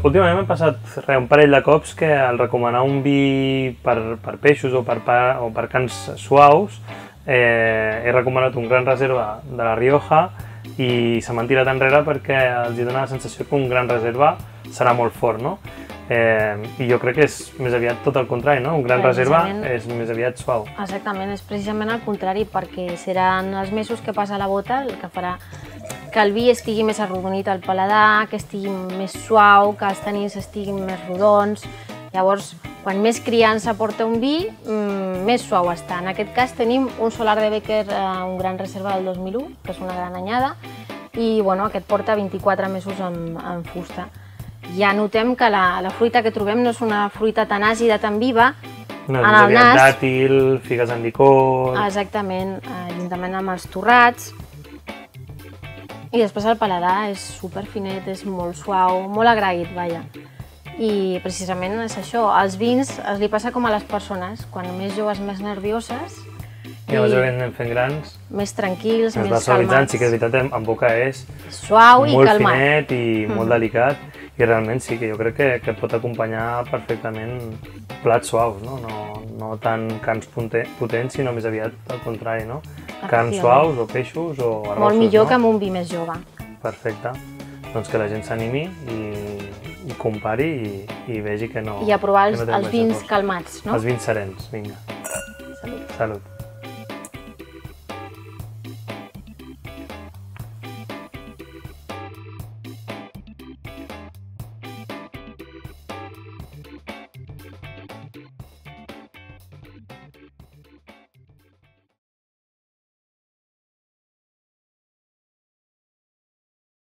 Últimament m'ha passat re, un parell de cops que al recomanar un vi per, per peixos o per, pa, o per cans suaus eh, he recomanat un gran reserva de la Rioja i se m'han tirat enrere perquè els hi dona la sensació que un gran reserva serà molt fort, no? Eh, I jo crec que és més aviat tot el contrari, no? Un gran reserva és més aviat suau. Exactament, és precisament el contrari, perquè seran els mesos que passa la bota el que farà que el vi estigui més arrodonit al paladar, que estigui més suau, que els tanins estiguin més rodons. Llavors, quan més criança porta un vi, mmm, més suau està. En aquest cas tenim un solar de Becker, eh, un gran reserva del 2001, que és una gran anyada, i bueno, aquest porta 24 mesos en, en fusta. Ja notem que la, la fruita que trobem no és una fruita tan àcida, tan viva, No, en el nas. dàtil, figues en licor... Exactament, eh, juntament amb els torrats. I després el paladar és super finet, és molt suau, molt agraït, vaja. I precisament és això, als vins es li passa com a les persones, quan més joves, més nervioses, I llavors anem fent grans, més tranquils, més suavitzant, calmats. sí que és veritat, en, en boca és Suau i molt calmat. Mm. finet i molt delicat, i realment sí que jo crec que, que pot acompanyar perfectament plats suaus, no? No, no tant cans potents, sinó més aviat al contrari, no? Efectivament. suaus o peixos o arrossos, Molt millor no? que amb un vi més jove. Perfecte. Doncs que la gent s'animi i, i compari i, i vegi que no... I a provar els, no els vins calmats, no? Els vins serens, vinga. Salut. Salut.